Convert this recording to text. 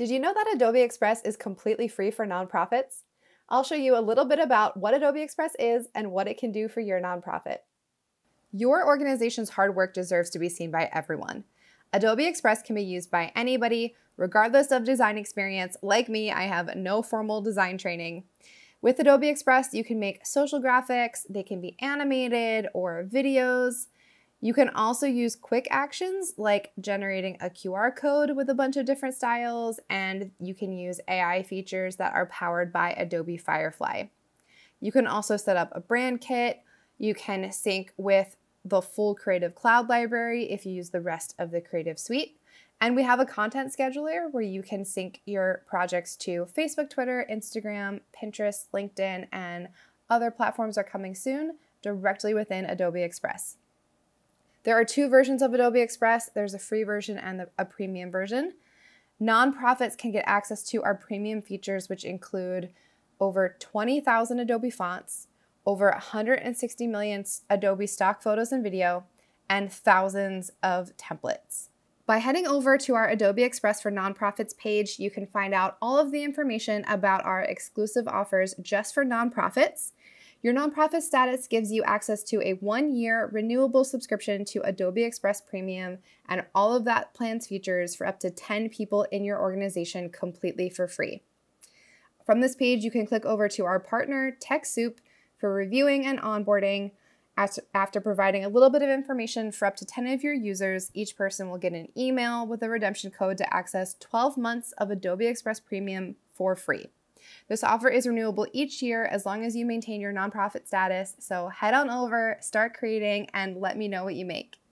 Did you know that Adobe Express is completely free for nonprofits? I'll show you a little bit about what Adobe Express is and what it can do for your nonprofit. Your organization's hard work deserves to be seen by everyone. Adobe Express can be used by anybody, regardless of design experience. Like me, I have no formal design training. With Adobe Express, you can make social graphics, they can be animated or videos. You can also use quick actions like generating a QR code with a bunch of different styles, and you can use AI features that are powered by Adobe Firefly. You can also set up a brand kit. You can sync with the full Creative Cloud library if you use the rest of the Creative Suite. And we have a content scheduler where you can sync your projects to Facebook, Twitter, Instagram, Pinterest, LinkedIn, and other platforms are coming soon directly within Adobe Express. There are two versions of Adobe Express there's a free version and a premium version. Nonprofits can get access to our premium features, which include over 20,000 Adobe fonts, over 160 million Adobe stock photos and video, and thousands of templates. By heading over to our Adobe Express for Nonprofits page, you can find out all of the information about our exclusive offers just for nonprofits your nonprofit status gives you access to a one year renewable subscription to Adobe Express Premium and all of that plan's features for up to 10 people in your organization completely for free. From this page, you can click over to our partner, TechSoup, for reviewing and onboarding. After providing a little bit of information for up to 10 of your users, each person will get an email with a redemption code to access 12 months of Adobe Express Premium for free. This offer is renewable each year as long as you maintain your nonprofit status. So head on over, start creating, and let me know what you make.